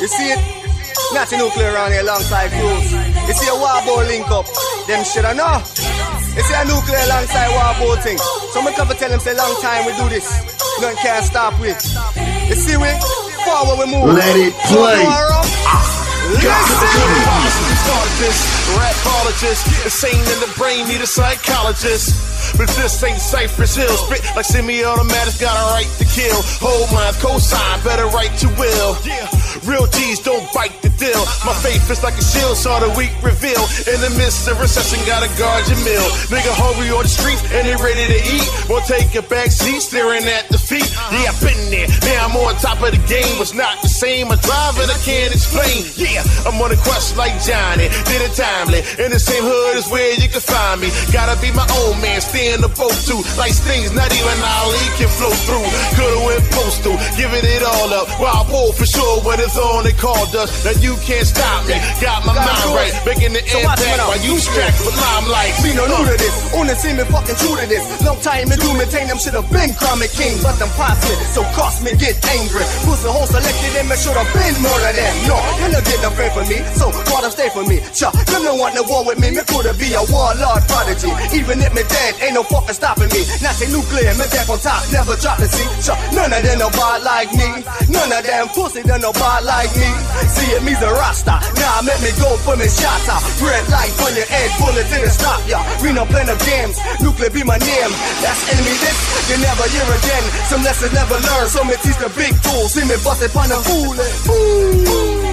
You see it? Notti nuclear around here alongside crews. You see a warboat link up. Them shit I know. You see a nuclear alongside warboat thing. So me come tell them say long time we do this. Nothing can stop with. You see we? Forward we move. Let it play. Rap apologist, insane in the brain, need a psychologist. But this ain't Cypress Hill. Spit like semi-automatics, got a right to kill. Hold my cosign, better write to will. Yeah, Real G's don't bite the My faith is like a shield, saw the weak reveal. In the midst of recession, gotta guard your meal. Nigga hungry on the street and they ready to eat. Won't take a back seat, staring at the feet. Yeah, I've been there. Now I'm on top of the game. Was not the same. I'm driving, I can't explain. Yeah, I'm on a quest like Johnny. Did it timely. In the same hood is where you can find me. Gotta be my own man stay in the boat too. Like things not even Ali can flow through. Could've went postal, giving it all up. Well, I pull for sure when it's on, they called us. Now you can't stop me. Got my mind right, making the So watch me impact while you strapped with limelight. Me no new to this, uh. only see me fucking true to this. Long time me do maintain them should have been crummy king, but them past so cost me get angry. Pussy hole selected them, it should have been more than them. No, you no get no friend for me, so God them stay for me. Cha, them no want no war with me, me coulda be a warlord prodigy. Even if me dead, ain't no fucking stopping me. Now say nuclear, me death on top, never drop the sea. Cha, none of them no bad like me, none of them pussy no bad like me. See it, me's a rasta, now make me go for me shots. Red light on your head, bullets in the stop ya. We no play no games, nuclear be my name. That's enemy this, you never hear again. Some lessons never learned, so me teach the big tools. See me bust it on the fool. Ooh.